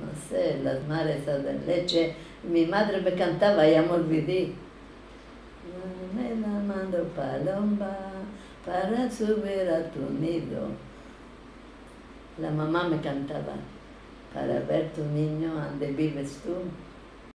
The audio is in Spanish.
no sé, las mares de leche. Mi madre me cantaba, ya me olvidé. Me la mando palomba para subir a tu nido. La mamá me cantaba, para ver tu niño, donde vives tú.